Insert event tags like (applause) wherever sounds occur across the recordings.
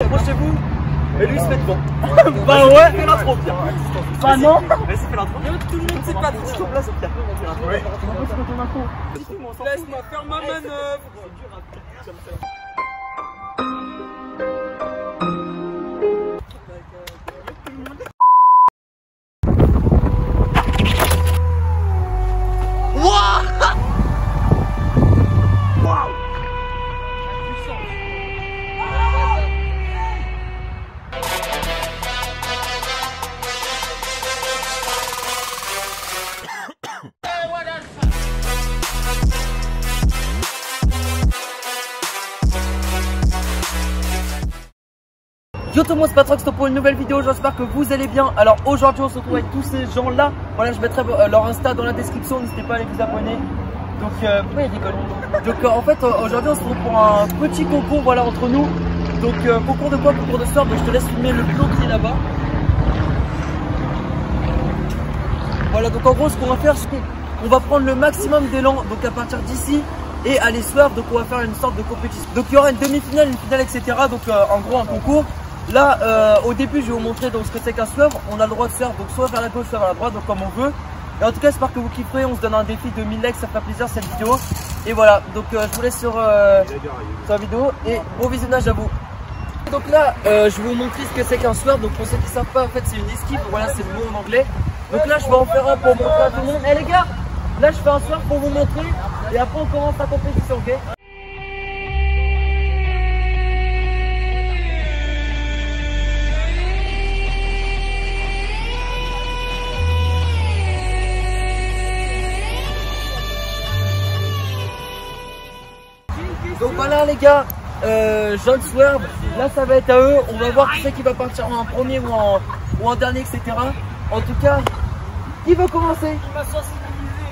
Approchez-vous et lui il se met devant. (laughs) Bah ouais. Fais l'intro, Pierre. Bah non. Vas-y, fais l'intro. Tout le monde sait pas. Sur place, Pierre. Laisse-moi faire ma manœuvre. Yo tout le monde, c'est Patrox pour une nouvelle vidéo, j'espère que vous allez bien. Alors aujourd'hui on se retrouve avec tous ces gens là. Voilà, je mettrai euh, leur Insta dans la description, n'hésitez pas à aller vous abonner. Donc, euh, pourquoi il rigole Donc euh, en fait euh, aujourd'hui on se retrouve pour un petit concours voilà entre nous. Donc euh, concours de quoi? Concours de surf, donc je te laisse filmer le plot qui est là-bas. Voilà, donc en gros ce qu'on va faire, c'est qu'on va prendre le maximum d'élan donc à partir d'ici et aller surf. Donc on va faire une sorte de compétition. Donc il y aura une demi-finale, une finale, etc. Donc en gros un concours. Là, euh, au début, je vais vous montrer donc ce que c'est qu'un surf. On a le droit de surf, donc soit vers la gauche, soit vers la droite, donc comme on veut. Et en tout cas, j'espère que vous kifferez. On se donne un défi de 1000 likes, ça fera plaisir cette vidéo. Et voilà, donc euh, je vous laisse sur, euh, sur la vidéo et bon visionnage à vous. Donc là, euh, je vais vous montrer ce que c'est qu'un surf. Donc pour ceux qui ne savent pas, en fait, c'est une esquive. Voilà, c'est le mot en anglais. Donc là, je vais en faire un pour montrer à tout le monde. Eh les gars, là, je fais un surf pour vous montrer. Et après, on commence la compétition, ok? Voilà les gars, euh, John Swerve, là ça va être à eux, on va voir qui c'est qui va partir en premier ou en, ou en dernier, etc. En tout cas, qui veut commencer?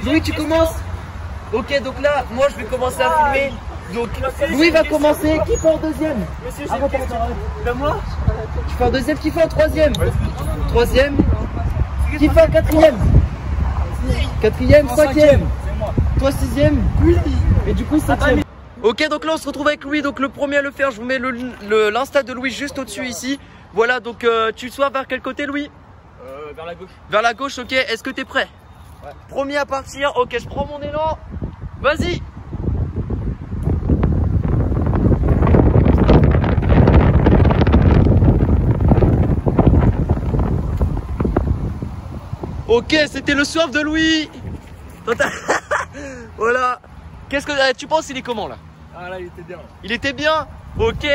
Louis, tu commences? Ok, donc là, moi je vais commencer à filmer. Donc Louis va commencer, qui fait en deuxième Arrête, arrête, arrête. moi? Qui fait en deuxième, qui fait en troisième? Troisième. Qui fait en quatrième? Quatrième, cinquième. Toi sixième. Et du coup septième Ok donc là on se retrouve avec Louis. Donc le premier à le faire je vous mets l'insta de Louis juste au dessus ici. Voilà donc euh, tu sois vers quel côté Louis? Euh, vers la gauche. Vers la gauche ok. Est-ce que t'es prêt? Ouais. Premier à partir. Ok je prends mon élan. Vas-y. Ok c'était le soif de Louis. (laughs) Voilà. Qu'est-ce que euh, tu penses il est comment là? Ah là, il était bien. il était bien. Ok.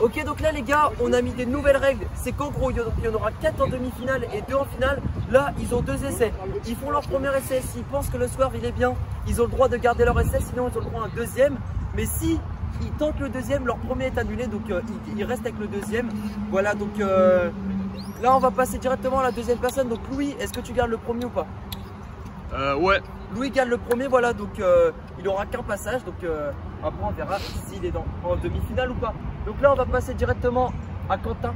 Ok donc là les gars on a mis des nouvelles règles. C'est qu'en gros il y en- aura 4 en demi-finale et 2 en finale. Là ils ont deux essais. Ils font leur premier essai. S'ils pensent que le soir il est bien Ils ont le droit de garder leur essai. Sinon ils ont le droit à un deuxième. Mais si ils tentent le deuxième Leur premier est annulé. Donc euh, ils, ils restent avec le deuxième. Voilà donc euh, Là on va passer directement à la deuxième personne. Donc Louis est-ce que tu gardes le premier ou pas? Euh, ouais. Louis gagne le premier, voilà, donc euh, il aura qu'un passage, donc euh, après on verra s'il est dans, en demi-finale ou pas. Donc là on va passer directement à Quentin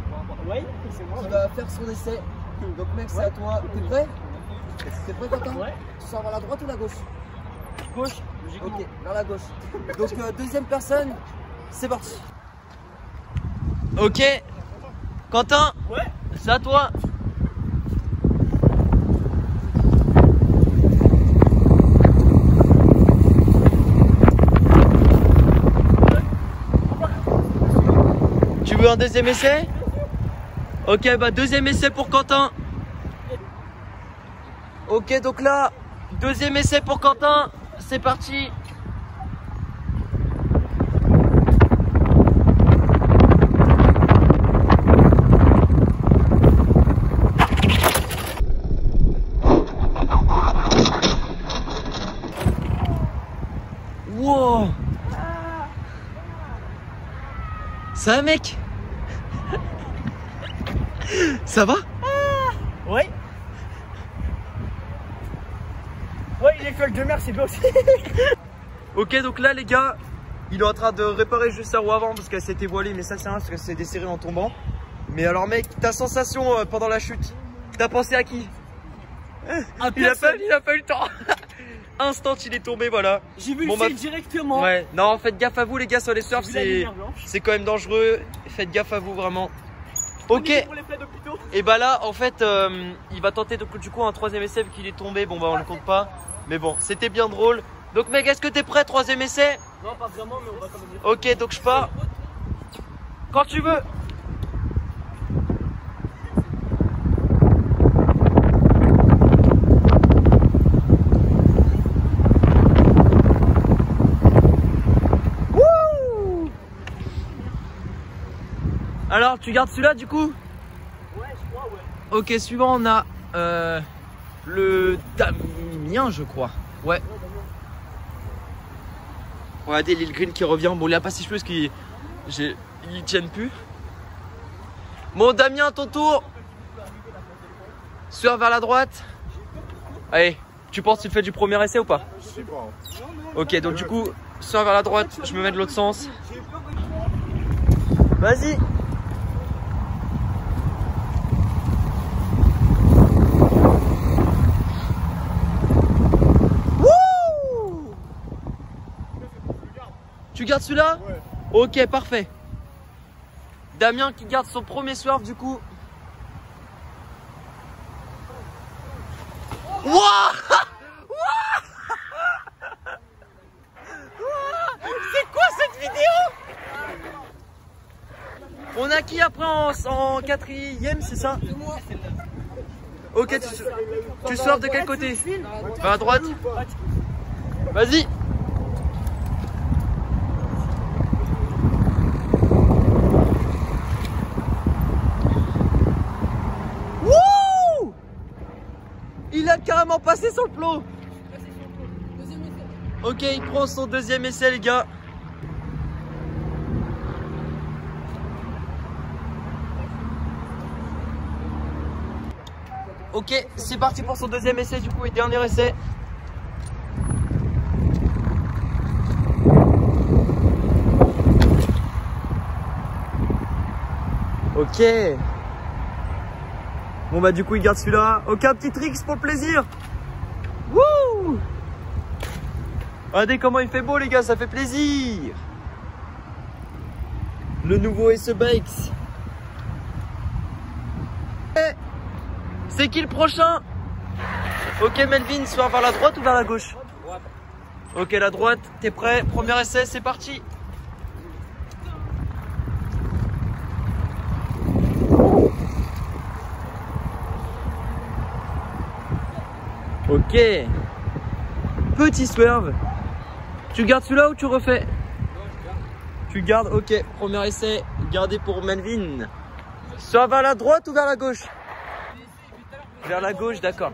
Ouais, c'est moi. qui va faire son essai. Donc mec c'est à toi, t'es prêt? T'es prêt Quentin? Ouais. Tu sors vers la droite ou la gauche? Gauche, logiquement. Ok, vers la gauche. Donc euh, deuxième personne, c'est parti. Ok, Quentin, Ouais. c'est à toi. Un deuxième essai? Ok, bah deuxième essai pour Quentin. Ok, donc là, deuxième essai pour Quentin. C'est parti. Ça mec? Ça va Ouais. Ouais, il est feuille de mer, c'est bien aussi. (laughs) Ok donc là les gars Il est en train de réparer juste sa roue avant parce qu'elle s'était voilée mais ça c'est rien parce qu'elle s'est desserrée en tombant Mais alors mec ta sensation euh, pendant la chute T'as pensé à qui il a, pas, il a pas eu le temps (laughs) instant il est tombé, voilà. J'ai vu Bon, le bah, ciel directement. Ouais, non, faites gaffe à vous les gars sur les surfs, c'est quand même dangereux. Faites gaffe à vous vraiment. Ok, Pour les et bah là en fait euh, il va tenter donc, du coup un troisième essai vu qu'il est tombé. Bon bah on le compte pas. Mais bon, c'était bien drôle. Donc mec, est-ce que t'es prêt troisième essai? Non, pas vraiment, mais on va quand même le faire. Ok, donc je pars. Quand tu veux. Wouh Tu gardes celui-là du coup Ouais, je crois, ouais. Ok, suivant, on a euh, le Damien, je crois. Ouais. Regardez Lil Green qui revient. Bon, il a pas si cheveux parce qu'il ils tiennent plus. Bon, Damien, ton tour. Sueur vers la droite. Allez, tu penses que tu fais du premier essai ou pas Je sais pas. Ok, donc du coup, sueur vers la droite, je me mets de l'autre sens. Vas-y. Wouh Tu gardes celui-là Ouais. Ok, parfait. Damien qui garde son premier surf du coup. (laughs) Wouah Wouah C'est quoi cette vidéo On a qui après en, en quatrième, c'est ça Ok, tu, tu de quel côté Vers la droite Vas-y Wouh Passé sur le plot Ok, il prend son deuxième essai les gars Ok, c'est parti pour son deuxième essai du coup et dernier essai. Ok. Bon bah du coup il garde celui-là. Ok, un petit tricks pour le plaisir. Wouh Regardez comment il fait beau les gars, ça fait plaisir. Le nouveau SE Bikes. Eh, C'est qui le prochain Ok Melvin, soit vers la droite ou vers la gauche Ok la droite, t'es prêt Premier essai, c'est parti Ok Petit swerve Tu gardes celui-là ou tu refais Tu gardes, ok. Premier essai, gardé pour Melvin. Soit vers la droite ou vers la gauche Vers la gauche, d'accord.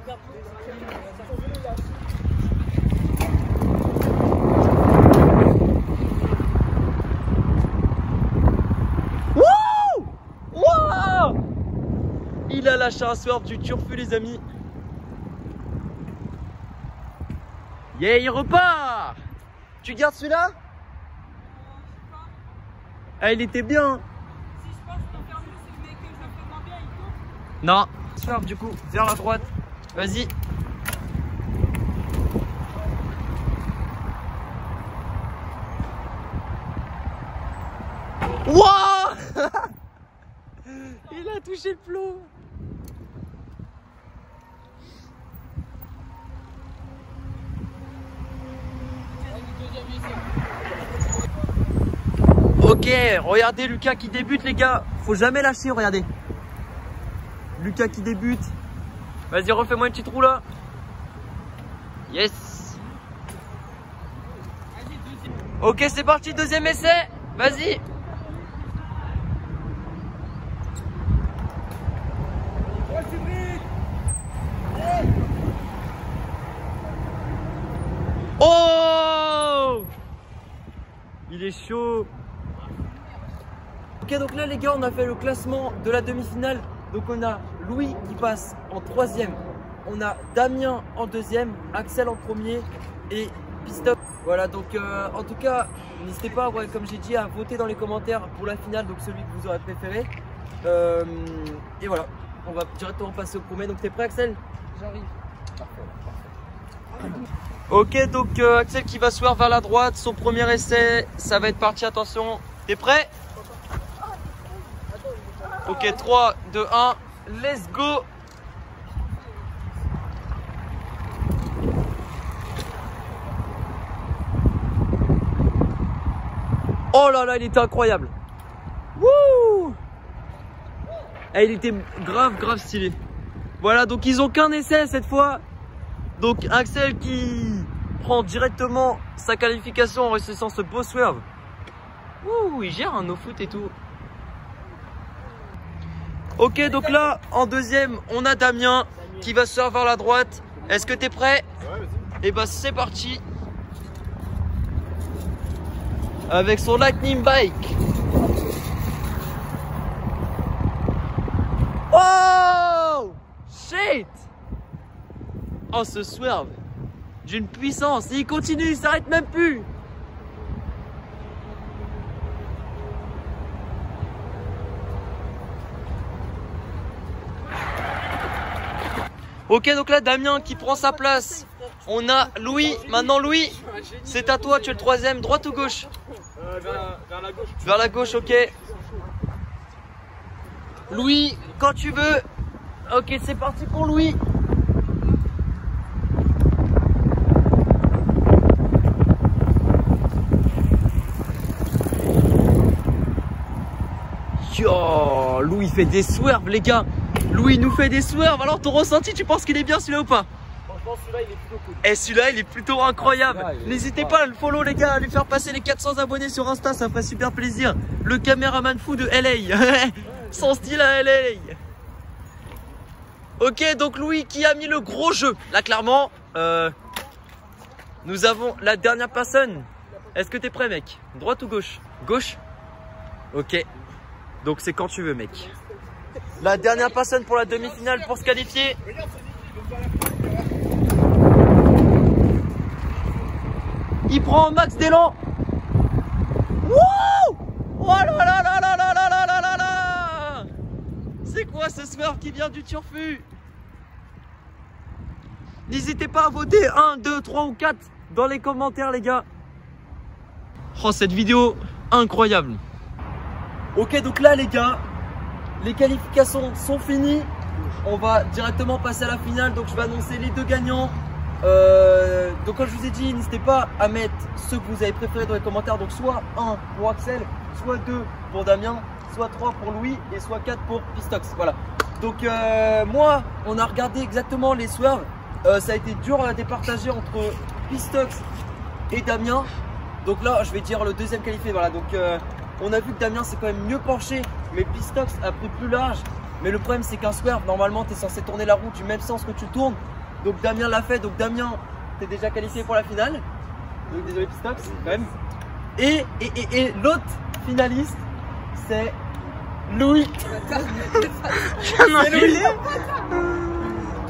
Wouh Il a lâché un swerve du turfu, les amis. Yeah, il repart Tu gardes celui-là? Ah, il était bien. Non, swerve du coup, vers la droite. Vas-y. Wouah (laughs) Il a touché le plomb Ok, regardez Lucas qui débute les gars. Faut jamais lâcher, regardez. Lucas qui débute. Vas-y, refais-moi une petite roue là. Yes. Ok, c'est parti, deuxième essai. Vas-y. Oh Il est chaud. Ok, donc là les gars, on a fait le classement de la demi-finale. Donc on a Louis qui passe en troisième. On a Damien en deuxième, Axel en premier et Pistop. Voilà, donc euh, en tout cas, n'hésitez pas, ouais, comme j'ai dit, à voter dans les commentaires pour la finale, donc celui que vous aurez préféré. Euh, et voilà, on va directement passer au premier. Donc t'es prêt Axel? J'arrive. Parfait, parfait. Ok, donc euh, Axel qui va se vers la droite. Son premier essai, ça va être parti. Attention, t'es prêt? Ok, 3, 2, 1, let's go Oh là là, il était incroyable Wouh eh, il était grave, grave stylé. Voilà, donc ils ont qu'un essai cette fois. Donc Axel qui prend directement sa qualification en réussissant ce beau swerve. Ouh, il gère un no foot et tout. Ok, donc là, en deuxième, on a Damien qui va se vers la droite. Est-ce que t'es prêt Ouais, vas-y. Et bah c'est parti. Avec son Lightning Bike. Oh Shit Oh ce swerve d'une puissance. il continue, il s'arrête même plus. Ok, donc là, Damien qui prend sa place. On a Louis. Maintenant, Louis, c'est à toi. Tu es le troisième. Droite ou gauche? Euh, vers, la, gauche. Vers la gauche, ok. Louis, quand tu veux. Ok, c'est parti pour Louis. Oh, Louis fait des swerves, les gars. Louis nous fait des swerves. Alors, ton ressenti, tu penses qu'il est bien celui-là ou pas Franchement, celui-là, il est plutôt cool. Et celui-là, il est plutôt incroyable. N'hésitez pas à le follow, les gars, à lui faire passer les 400 abonnés sur Insta. Ça ferait super plaisir. Le caméraman fou de LA. (laughs) Son style à LA. Ok, donc Louis qui a mis le gros jeu. Là, clairement, euh, nous avons la dernière personne. Est-ce que t'es prêt, mec? Droite ou gauche? Gauche? Ok. Donc c'est quand tu veux mec. La dernière personne pour la demi-finale pour se qualifier. Il prend max d'élan. Wouh Oh là là là là là là là là là C'est quoi ce swerve qui vient du turfu N'hésitez pas à voter 1, 2, 3 ou 4 dans les commentaires les gars. Oh cette vidéo incroyable Ok, donc là, les gars, les qualifications sont finies. On va directement passer à la finale. Donc, je vais annoncer les deux gagnants. Euh, donc, comme je vous ai dit, n'hésitez pas à mettre ceux que vous avez préférés dans les commentaires. Donc, soit 1 pour Axel, soit 2 pour Damien, soit 3 pour Louis et soit 4 pour Pistox. Voilà. Donc, euh, moi, on a regardé exactement les swerves. Euh, ça a été dur à départager entre Pistox et Damien. Donc là, je vais dire le deuxième qualifié. Voilà. Donc, on a vu que Damien s'est quand même mieux penché, mais Pistox a pris plus large. Mais le problème, c'est qu'un swerve, normalement, tu es censé tourner la roue du même sens que tu tournes. Donc Damien l'a fait. Donc Damien, tu es déjà qualifié pour la finale. Donc désolé Pistox, quand même. Et, et, et, l'autre finaliste, c'est Louis. (laughs) c'est Louis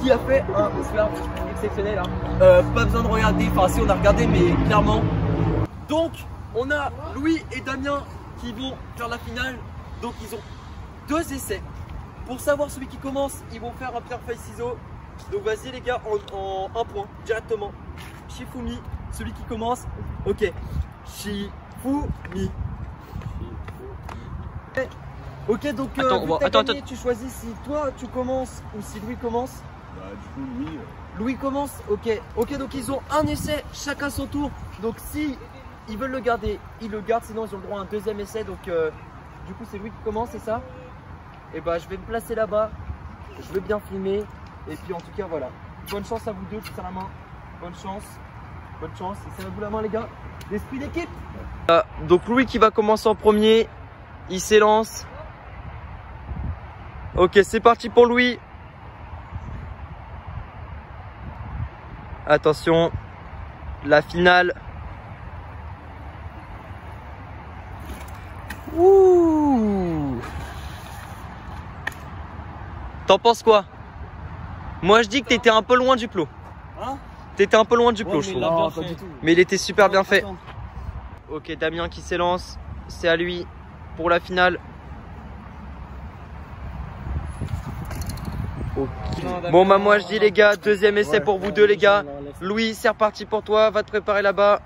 qui a fait un swerve exceptionnel. Hein. Euh, pas besoin de regarder, enfin si on a regardé, mais clairement. Donc, on a Louis et Damien qui vont faire la finale. Donc ils ont deux essais. Pour savoir celui qui commence, ils vont faire un pierre feuille ciseaux. Donc vas-y les gars, en, un point directement. Shifumi, celui qui commence. Ok. Shifumi. Ok donc euh, attends, tu choisis si toi tu commences ou si Louis commence. Bah du coup Louis. Euh. Louis commence, ok. Ok donc ils ont un essai chacun son tour. Donc si ils veulent le garder, ils le gardent, sinon ils ont le droit à un deuxième essai. Donc, euh, du coup, c'est lui qui commence, c'est ça? Et eh bah, ben, je vais me placer là-bas. Je vais bien filmer. Et puis, en tout cas, voilà. Bonne chance à vous deux, je vous la main. Bonne chance. Bonne chance. Et serrez-vous la main, les gars. L'esprit d'équipe. Euh, donc, Louis qui va commencer en premier. Il s'élance. Ok, c'est parti pour Louis. Attention, la finale. Ouh T'en penses quoi? Moi je dis que t'étais un peu loin du plot. Hein? T'étais un peu loin du plot, je trouve. Mais il était super bien fait. Ok, Damien qui s'élance. C'est à lui pour la finale. Bon bah moi je dis les gars, deuxième essai pour vous deux les gars. Louis, c'est reparti pour toi, va te préparer là-bas.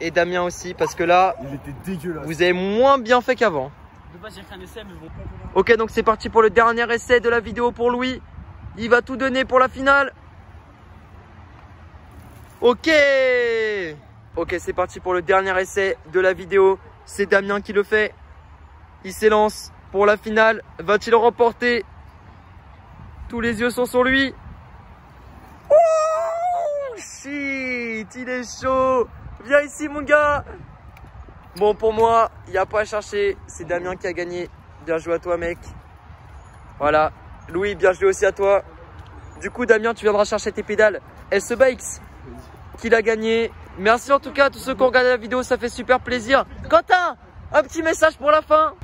Et Damien aussi, parce que là, Il était dégueulasse. vous avez moins bien fait qu'avant. Bon. Ok, donc c'est parti pour le dernier essai de la vidéo pour Louis. Il va tout donner pour la finale. Ok Ok, c'est parti pour le dernier essai de la vidéo. C'est Damien qui le fait. Il s'élance pour la finale. Va-t-il remporter? Tous les yeux sont sur lui. Oh shit Il est chaud Viens ici mon gars Bon pour moi, il n'y a pas à chercher. C'est Damien qui a gagné. Bien joué à toi mec. Voilà. Louis, bien joué aussi à toi. Du coup Damien, tu viendras chercher tes pédales. S Bikes qui l'a gagné. Merci en tout cas à tous ceux qui ont regardé la vidéo, ça fait super plaisir. Quentin, un petit message pour la fin.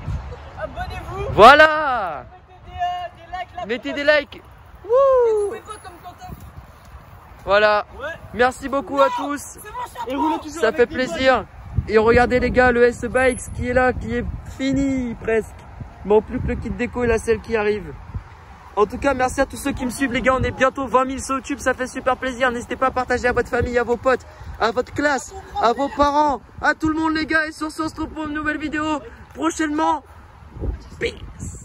Abonnez-vous, Voilà mettez des, likes là. Mettez des likes. Wouh pouvez pas comme Quentin. Voilà. Ouais. Merci beaucoup à tous. Et Ça fait plaisir. Et regardez les gars, le S Bikes qui est là, qui est fini presque. Bon, plus que le kit déco et la selle qui arrive. En tout cas, merci à tous ceux qui me suivent les gars. On est bientôt 20 000 sur YouTube, ça fait super plaisir. N'hésitez pas à partager à votre famille, à vos potes, à votre classe, à vos parents, à tout le monde les gars. Et sur ce, on se retrouve pour une nouvelle vidéo prochainement. Peace